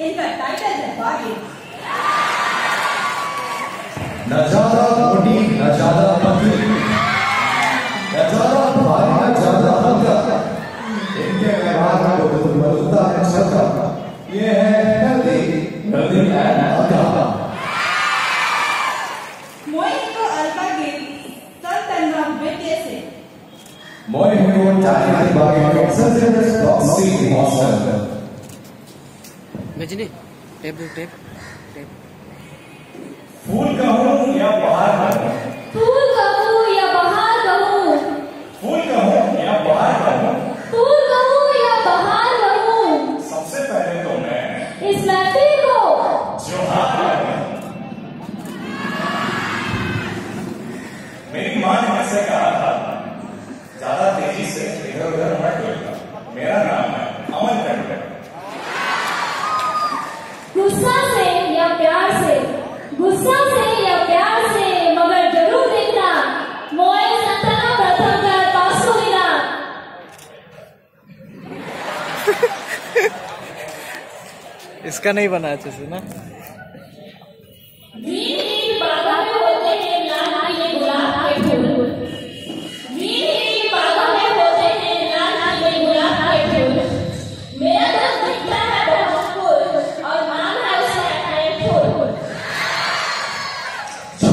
इनका टाइटल है बागी न ज़्यादा मोटी न ज़्यादा पतली न ज़्यादा भारी न ज़्यादा हल्का इनके व्यवहार को तो है छक्का ये है हेल्दी हेल्दी एंड हल्का मोहितो अल्पागिल तंतन्ना बेटेसे Moi Hindu Chinese Bagi Consensus Proxy Monster गजनी टेप टेप टेप फूल कहूँ या बाहर कहूँ फूल कहूँ या बहार कहूँ फूल कहूँ या बाहर कहूँ फूल कहूँ या बहार कहूँ सबसे पहले तो मैं इस महफिल को जोहार मेरी माँ ने ऐसे कहा था ज़्यादा तेज़ी से इधर उधर मत डोलना मेरा नाम है अमन टंडन गुस्सा से या प्यार से? गुस्सा से या प्यार से मगर ज़रूर देखना। मोए संतना प्रथम पास इसका नहीं बना अच्छे से ना।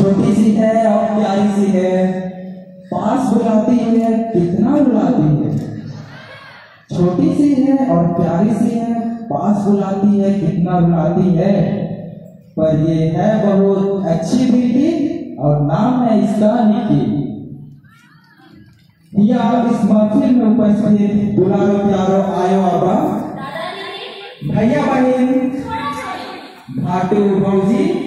छोटी सी है और प्यारी सी है। पास बुलाती है कितना बुलाती है। छोटी सी है और प्यारी सी है। पास बुलाती है कितना बुलाती है। पर ये है बहुत अच्छी बेटी और नाम है इसका निकी। या इस महफिल में उपस्थित दुलारो प्यारो आयो आबा। भैया बहन भाटू भौजी।